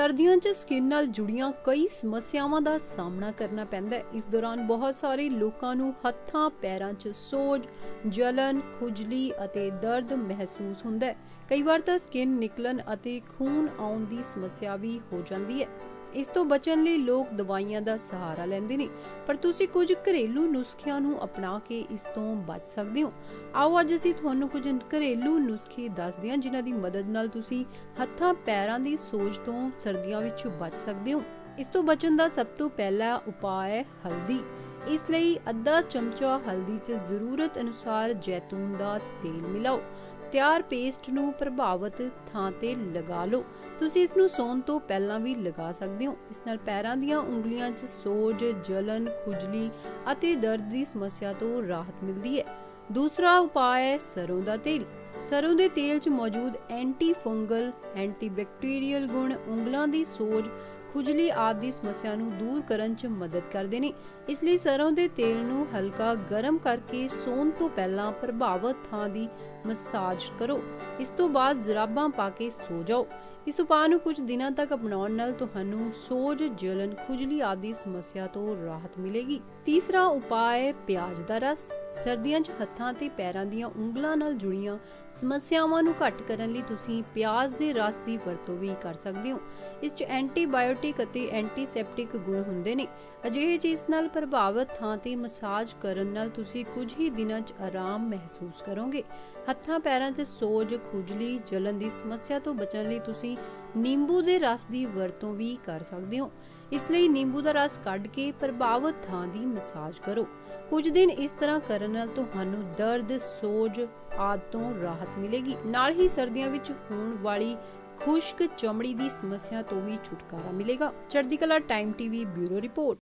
ਸਰਦੀਆਂ 'ਚ ਸਕਿਨ ਨਾਲ ਜੁੜੀਆਂ ਕਈ ਸਮੱਸਿਆਵਾਂ ਦਾ ਸਾਹਮਣਾ ਕਰਨਾ ਪੈਂਦਾ ਹੈ। ਇਸ ਦੌਰਾਨ ਬਹੁਤ ਸਾਰੇ ਲੋਕਾਂ ਨੂੰ ਹੱਥਾਂ ਪੈਰਾਂ 'ਚ ਸੋਜ, ਜਲਨ, ਖੁਜਲੀ ਅਤੇ ਦਰਦ ਮਹਿਸੂਸ ਹੁੰਦਾ ਹੈ। ਕਈ ਵਾਰ ਤਾਂ ਸਕਿਨ ਨਿਕਲਣ ਅਤੇ ਖੂਨ ਆਉਣ ਦੀ ਸਮੱਸਿਆ ਵੀ ਹੋ ਜਾਂਦੀ ਹੈ। ਇਸ ਤੋਂ ਬਚਣ ਲਈ ਲੋਕ ਦਵਾਈਆਂ ਦਾ ਸਹਾਰਾ ਲੈਂਦੇ ਨੇ। ਪਰ ਤੁਸੀਂ ਕੁਝ ਘਰੇਲੂ ਨੁਸਖਿਆਂ ਨੂੰ ਅਪਣਾ ਕੇ ਇਸ ਤੋਂ ਬਚ ਸਕਦੇ ਹੋ। ਆਓ ਅੱਜ ਅਸੀਂ ਤੁਹਾਨੂੰ ਕੁਝ ਘਰੇਲੂ ਨੁਸਖੇ ਦੱਸਦੇ ਹਾਂ, ਜਿਨ੍ਹਾਂ ਦੀ ਮਦਦ ਨਾਲ ਤੁਸੀਂ ਹੱਥਾਂ, ਪੈਰਾਂ ਦੀ ਸੋਜ ਤੋਂ ਸਰਦੀਆਂ ਵਿੱਚ ਬਚ ਸਕਦੇ ਹੋ। ਇਸ ਤੋਂ ਬਚਣ ਦਾ ਸਭ ਤੋਂ ਪਹਿਲਾ ਉਪਾਅ ਹੈ ਹਲਦੀ। ਇਸ ਲਈ ਅੱਧਾ ਚਮਚਾ ਹਲਦੀ 'ਚ ਜ਼ਰੂਰਤ ਅਨੁਸਾਰ ਜੈਤੂਨ ਦਾ ਤੇਲ ਮਿਲਾਓ। ਤਿਆਰ ਪੇਸਟ ਨੂੰ ਪ੍ਰਭਾਵਿਤ ਥਾਂ ਤੇ ਲਗਾ ਲਓ। ਤੁਸੀਂ ਇਸ ਨੂੰ ਸੌਣ ਤੋਂ ਪਹਿਲਾਂ ਵੀ ਲਗਾ ਸਕਦੇ ਹੋ। ਇਸ ਨਾਲ ਪੈਰਾਂ ਦੀਆਂ ਉਂਗਲੀਆਂ 'ਚ ਸੋਜ, ਜਲਨ, ਖੁਜਲੀ ਅਤੇ ਦਰਦ ਦੀ ਸਮੱਸਿਆ ਤੋਂ ਰਾਹਤ ਮਿਲਦੀ ਹੈ। ਦੂਸਰਾ ਉਪਾਅ ਹੈ ਸਰੋਂ ਦਾ ਤੇਲ। ਸਰੋਂ ਦੇ ਤੇਲ 'ਚ ਮੌਜੂਦ ਐਂਟੀ ਫੰਗਲ, ਐਂਟੀਬੈਕਟੀਰੀਅਲ ਗੁਣ ਉਂਗਲਾਂ ਦੀ ਸੋਜ ਖੁਜਲੀ ਆਦਿ ਦੀ ਸਮੱਸਿਆ ਨੂੰ ਦੂਰ ਕਰਨ 'ਚ ਮਦਦ ਕਰਦੇ ਨੇ। ਇਸ ਲਈ ਸਰੋਂ ਦੇ ਤੇਲ ਨੂੰ ਹਲਕਾ ਗਰਮ ਕਰਕੇ ਸੌਣ ਤੋਂ ਪਹਿਲਾਂ ਪ੍ਰਭਾਵਿਤ ਥਾਂ ਦੀ ਮਸਾਜ ਕਰੋ। ਇਸ ਤੋਂ ਬਾਅਦ ਜ਼ਰਾਬਾਂ ਪਾ ਕੇ ਸੋ ਜਾਓ। ਇਸ ਉਪਾਅ ਨੂੰ ਕੁਝ ਦਿਨਾਂ ਤੱਕ ਅਪਣਾਉਣ ਨਾਲ ਤੁਹਾਨੂੰ ਸੋਜ, ਜਲਨ, ਖੁਜਲੀ ਆਦਿ ਸਮੱਸਿਆ ਤੋਂ ਰਾਹਤ ਮਿਲੇਗੀ। ਤੀਸਰਾ ਉਪਾਅ ਹੈ ਪਿਆਜ਼ ਦਾ ਰਸ। ਸਰਦੀਆਂ 'ਚ ਹੱਥਾਂ ਤੇ ਪੈਰਾਂ ਦੀਆਂ ਉਂਗਲਾਂ ਨਾਲ ਜੁੜੀਆਂ ਸਮੱਸਿਆਵਾਂ ਨੂੰ ਘੱਟ ਕਰਨ ਲਈ ਤੁਸੀਂ ਪਿਆਜ਼ ਦੇ ਰਸ ਦੀ ਵਰਤੋਂ ਵੀ ਕਰ ਸਕਦੇ ਹੋ। ਇਸ 'ਚ ਐਂਟੀਬਾਇਓਟਿਕ ਅਤੇ ਐਂਟੀਸੈਪਟਿਕ ਗੁਣ ਹੁੰਦੇ ਨੇ। ਅਜਿਹੇ ਚੀਜ਼ ਨਾਲ ਪ੍ਰਭਾਵਿਤ ਥਾਂ ਤੇ ਮਸਾਜ ਕਰਨ ਨਾਲ ਤੁਸੀਂ ਕੁਝ ਹੀ ਦਿਨਾਂ 'ਚ ਆਰਾਮ ਮਹਿਸੂਸ ਕਰੋਗੇ। ਹੱਥਾਂ ਪੈਰਾਂ 'ਚ ਸੋਜ, ਖੁਜਲੀ, ਜਲਨ ਦੀ ਸਮੱਸਿਆ ਤੋਂ ਬਚਣ ਲਈ ਤੁਸੀਂ ਨਿੰਬੂ ਦੇ ਰਸ ਦੀ ਵਰਤੋਂ ਵੀ ਕਰ ਸਕਦੇ ਹੋ। ਇਸ ਲਈ ਨਿੰਬੂ ਦਾ ਰਸ ਕੱਢ ਕੇ ਪ੍ਰਭਾਵਿਤ ਥਾਂ ਦੀ ਮਸਾਜ ਕਰੋ। ਕੁਝ ਦਿਨ ਇਸ ਤਰ੍ਹਾਂ ਕਰਨ ਨਾਲ ਤੁਹਾਨੂੰ ਦਰਦ, ਸੋਜ ਆਦਿ ਤੋਂ ਰਾਹਤ ਮਿਲੇਗੀ। ਨਾਲ ਹੀ ਸਰਦੀਆਂ ਵਿੱਚ ਹੋਣ ਵਾਲੀ ਖੁਸ਼ਕ ਚਮੜੀ ਦੀ ਸਮੱਸਿਆ ਤੋਂ ਵੀ ਛੁਟਕਾਰਾ ਮਿਲੇਗਾ। ਚੜ੍ਹਦੀ ਕਲਾ ਟਾਈਮ ਟੀਵੀ ਬਿਊਰੋ ਰਿਪੋਰਟ।